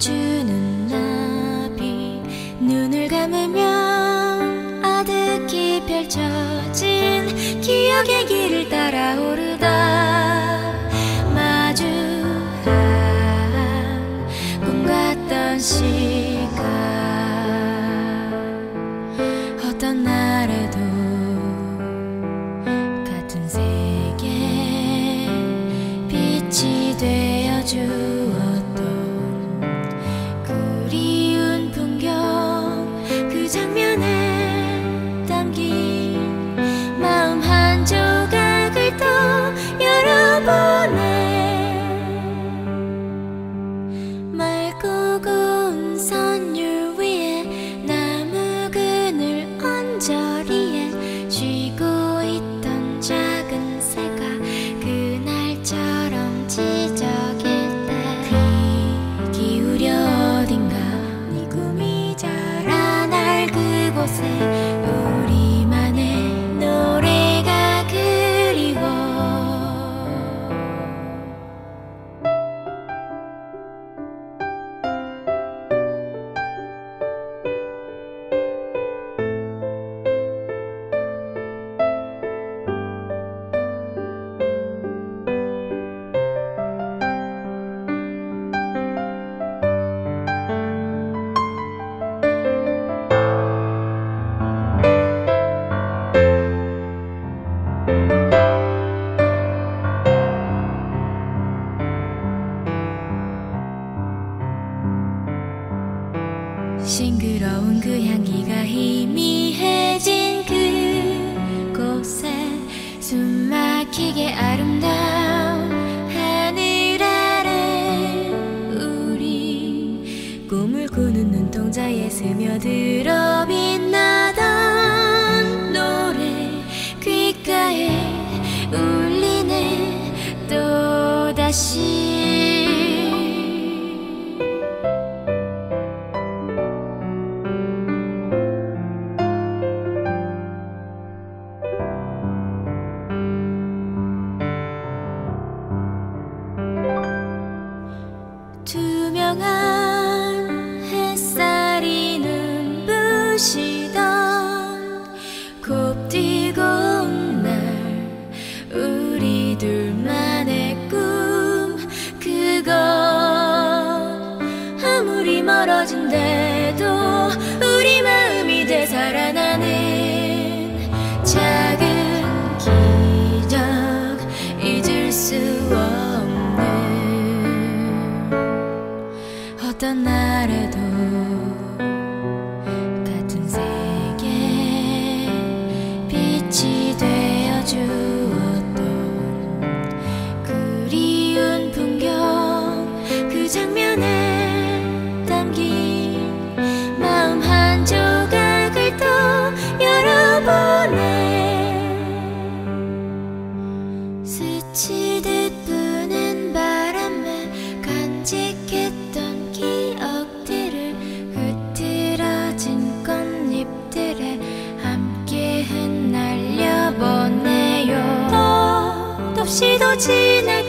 주는 나비. 눈을 감으면 아득히 펼쳐진 기억의 길을 따라오르다. 마주한 꿈 같던 시. crossing 그 향기가 희미해진 그곳에 숨 막히게 아름다운 하늘 아래 우리 꿈을 꾸는 눈동자에 스며들어 빛나던 노래 귓가에 울리네 또다시 투명한 햇살이 눈부시던 곱디고 온날 우리 둘만의 꿈 그건 아무리 멀어진데도 우리 마음이 되살아나는 작은 기적 잊을 수 없는 어떤 날에도 같은 세계 빛이 되어 주었던 그리운 풍경 그 장면에 一度地な